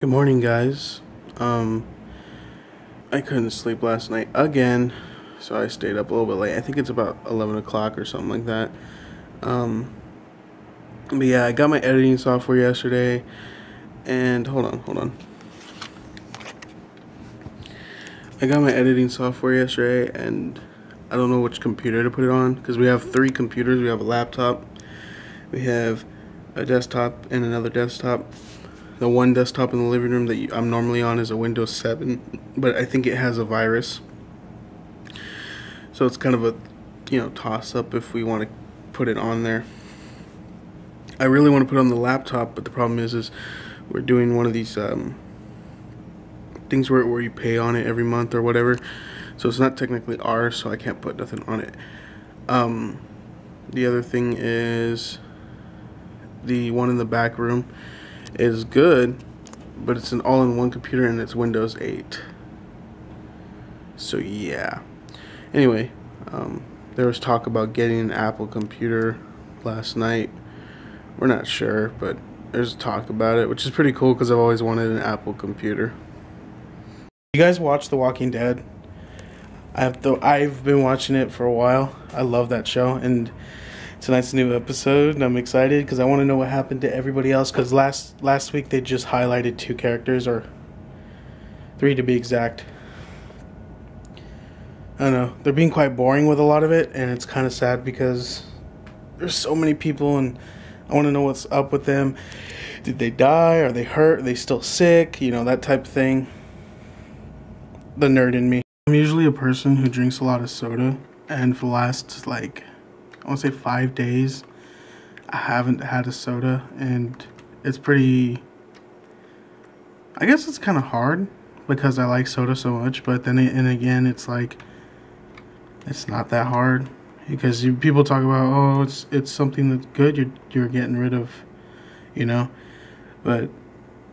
Good morning, guys. Um, I couldn't sleep last night again, so I stayed up a little bit late. I think it's about 11 o'clock or something like that. Um, but yeah, I got my editing software yesterday, and hold on, hold on. I got my editing software yesterday, and I don't know which computer to put it on because we have three computers. We have a laptop, we have a desktop, and another desktop the one desktop in the living room that I'm normally on is a Windows 7, but I think it has a virus. So it's kind of a, you know, toss up if we want to put it on there. I really want to put it on the laptop, but the problem is, is we're doing one of these um, things where where you pay on it every month or whatever. So it's not technically ours, so I can't put nothing on it. Um, the other thing is the one in the back room is good, but it's an all-in-one computer and it's Windows 8. So yeah. Anyway, um, there was talk about getting an Apple computer last night. We're not sure, but there's talk about it, which is pretty cool because I've always wanted an Apple computer. You guys watch The Walking Dead? I've I've been watching it for a while. I love that show and tonight's a new episode and I'm excited because I want to know what happened to everybody else because last last week they just highlighted two characters or three to be exact. I don't know. They're being quite boring with a lot of it and it's kind of sad because there's so many people and I want to know what's up with them. Did they die? Are they hurt? Are they still sick? You know that type of thing. The nerd in me. I'm usually a person who drinks a lot of soda and for the last like I want to say five days. I haven't had a soda, and it's pretty. I guess it's kind of hard because I like soda so much, but then and again, it's like it's not that hard because you, people talk about oh it's it's something that's good you're you're getting rid of, you know, but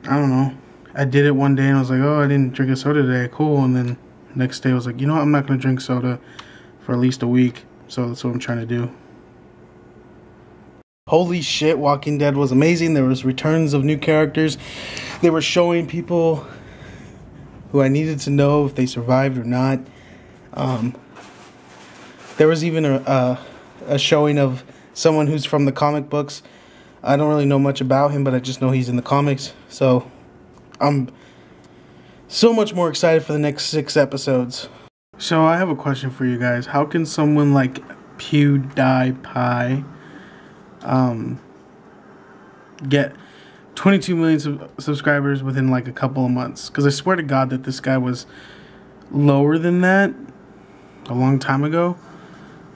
I don't know. I did it one day and I was like oh I didn't drink a soda today cool and then next day I was like you know what? I'm not gonna drink soda for at least a week so that's what I'm trying to do. Holy shit, Walking Dead was amazing. There was returns of new characters. They were showing people who I needed to know if they survived or not. Um, there was even a, a, a showing of someone who's from the comic books. I don't really know much about him, but I just know he's in the comics. So I'm so much more excited for the next six episodes. So I have a question for you guys. How can someone like PewDiePie um, get 22 million sub- subscribers within like a couple of months. Because I swear to God that this guy was lower than that a long time ago.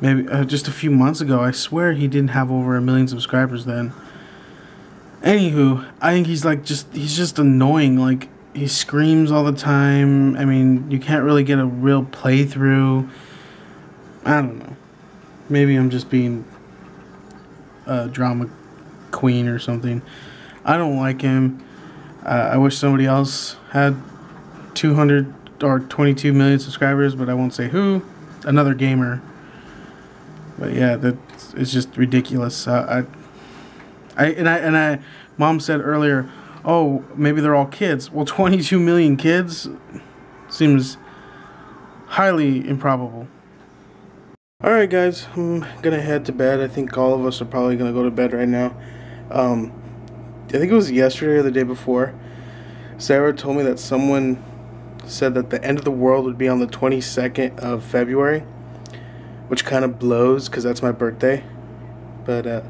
Maybe uh, just a few months ago. I swear he didn't have over a million subscribers then. Anywho, I think he's like just he's just annoying. Like he screams all the time. I mean, you can't really get a real playthrough. I don't know. Maybe I'm just being a drama queen or something. I don't like him. Uh, I wish somebody else had 200 or 22 million subscribers, but I won't say who. Another gamer. But yeah, that it's just ridiculous. Uh, I, I and I and I, mom said earlier, oh maybe they're all kids. Well, 22 million kids seems highly improbable. Alright guys, I'm gonna head to bed. I think all of us are probably gonna go to bed right now. Um, I think it was yesterday or the day before. Sarah told me that someone said that the end of the world would be on the 22nd of February, which kind of blows because that's my birthday. But uh,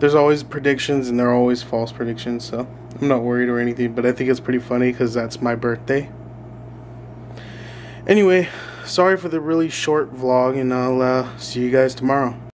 there's always predictions and they're always false predictions, so I'm not worried or anything. But I think it's pretty funny because that's my birthday. Anyway, sorry for the really short vlog, and I'll uh, see you guys tomorrow.